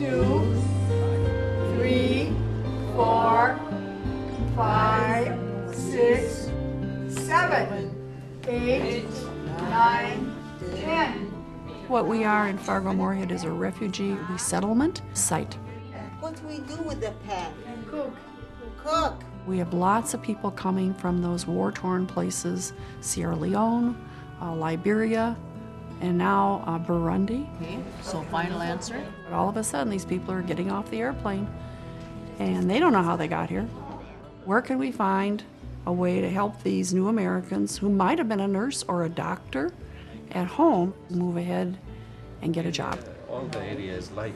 two, three, four, five, six, seven, eight, nine, ten. What we are in Fargo Moorhead is a refugee resettlement site. What do we do with the pan? Cook. Cook. We have lots of people coming from those war torn places Sierra Leone, uh, Liberia, and now uh, Burundi. Okay, so final answer? But all of a sudden, these people are getting off the airplane and they don't know how they got here. Where can we find a way to help these new Americans who might have been a nurse or a doctor at home move ahead and get a job? All the area is light.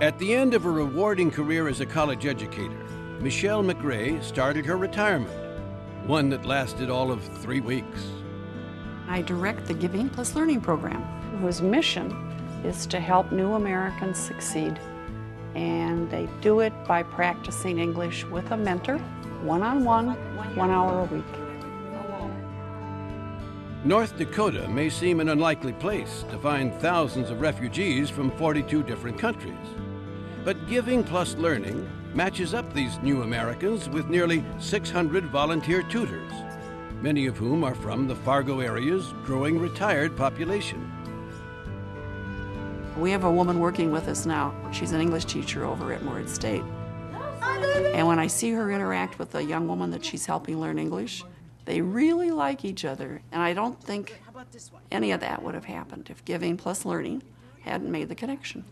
At the end of a rewarding career as a college educator, Michele McRae started her retirement, one that lasted all of three weeks. I direct the Giving Plus Learning program, whose mission is to help new Americans succeed. And they do it by practicing English with a mentor, one on one, one hour a week. North Dakota may seem an unlikely place to find thousands of refugees from 42 different countries. But Giving Plus Learning matches up these new Americans with nearly 600 volunteer tutors, many of whom are from the Fargo area's growing retired population. We have a woman working with us now. She's an English teacher over at Moorhead State. And when I see her interact with a young woman that she's helping learn English, they really like each other. And I don't think any of that would have happened if Giving Plus Learning hadn't made the connection.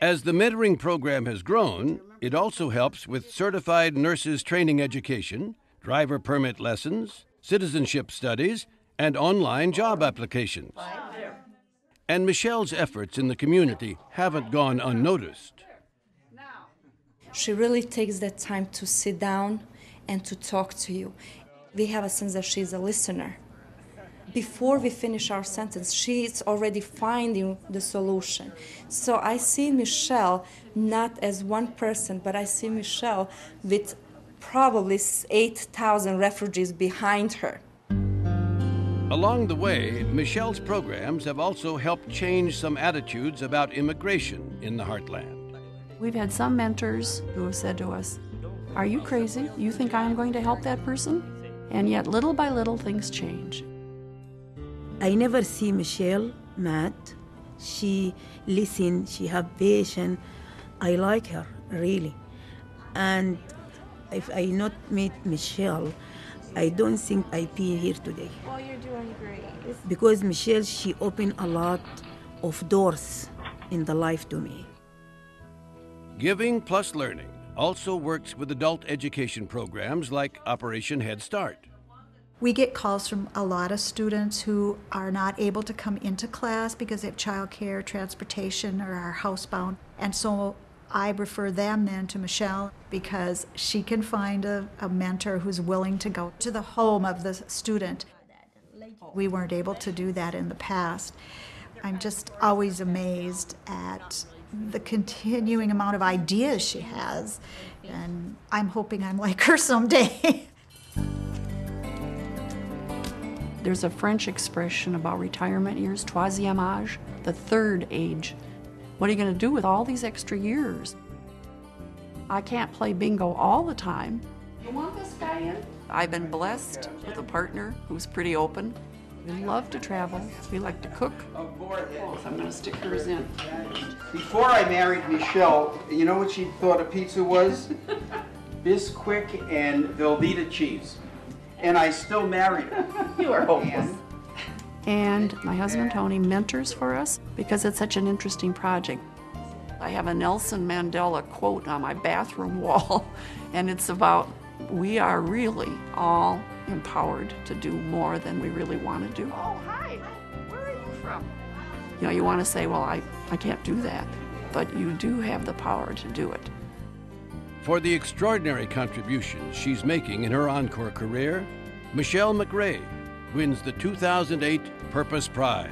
As the mentoring program has grown, it also helps with certified nurses training education, driver permit lessons, citizenship studies, and online job applications. And Michele's efforts in the community haven't gone unnoticed. She really takes that time to sit down and to talk to you. We have a sense that she's a listener. Before we finish our sentence, she's already finding the solution. So I see Michele not as one person, but I see Michele with probably 8,000 refugees behind her. Along the way, Michele's programs have also helped change some attitudes about immigration in the heartland. We've had some mentors who have said to us, Are you crazy? You think I'm going to help that person? And yet, little by little, things change. I never see Michele mad. She listen, she have patience. I like her, really. And if I not meet Michele, I don't think I be here today. Well, you're doing great. Because Michele, she opened a lot of doors in the life to me. Giving Plus Learning also works with adult education programs like Operation Head Start. We get calls from a lot of students who are not able to come into class because they have childcare, transportation, or are housebound. And so I refer them then to Michele because she can find a, a mentor who's willing to go to the home of the student. We weren't able to do that in the past. I'm just always amazed at the continuing amount of ideas she has, and I'm hoping I'm like her someday. There's a French expression about retirement years, troisième âge, the third age. What are you going to do with all these extra years? I can't play bingo all the time. You want this guy in? I've been blessed with a partner who's pretty open. We love to travel. We like to cook. So I'm going to stick hers in. Before I married Michele, you know what she thought a pizza was? Bisquick and Velveeta cheese. And I still married her. You are hopeless. And my husband Tony mentors for us because it's such an interesting project. I have a Nelson Mandela quote on my bathroom wall, and it's about we are really all empowered to do more than we really want to do. Oh, hi. Where are you from? You know, you want to say, well, I, I can't do that, but you do have the power to do it. For the extraordinary contributions she's making in her encore career, Michele McRae wins the 2008 Purpose Prize.